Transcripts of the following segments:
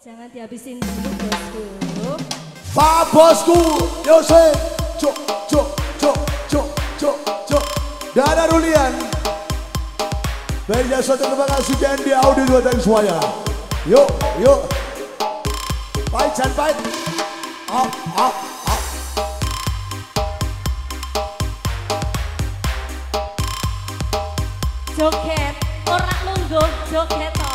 Jangan dihabisin dulu bosku. Pak bosku, Yose, cok, cok, cok, cok, cok, cok. Dana Rulian. Baik ya, jasa terima kasih dan di audio dua thanks semuanya. Yuk, yuk. Baik, jangan baik. Up, up, Joket, Joget, orang lungguh joget.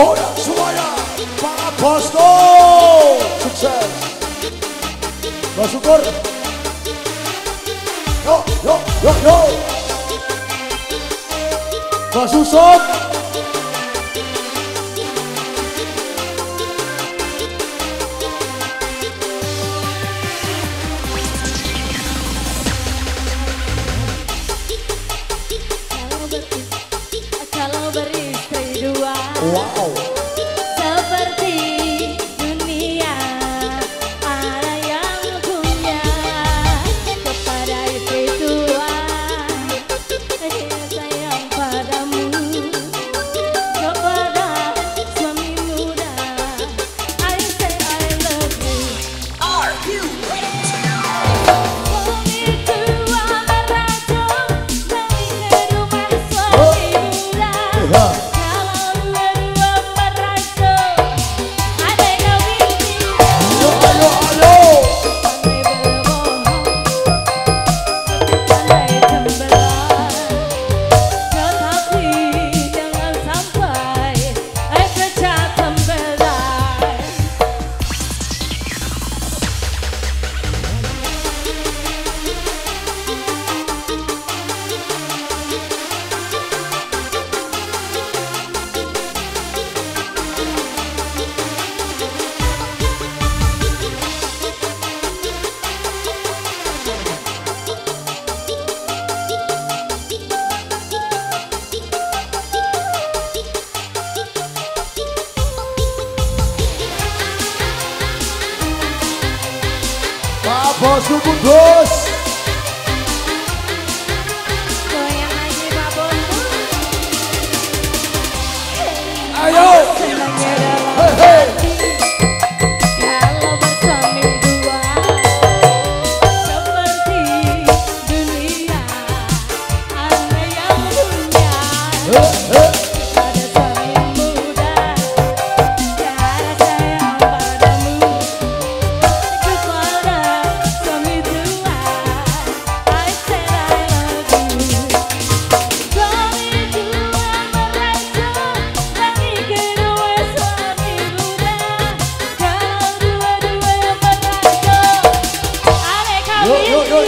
Ahora subaya para apóstol. Success. No socorre. Yo, yo, yo, yo. Con su son. A voz doce.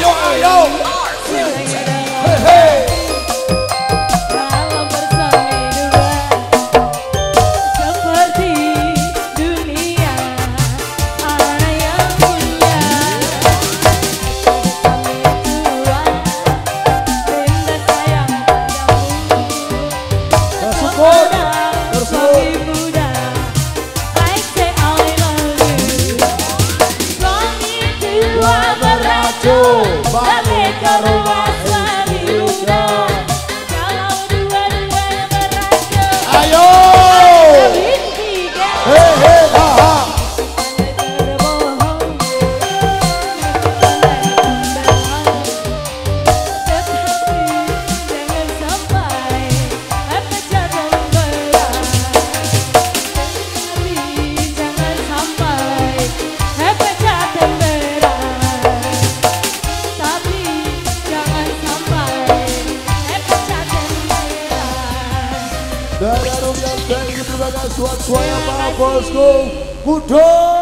用二幺二四 buat semuanya Pak Bosku. Kudo.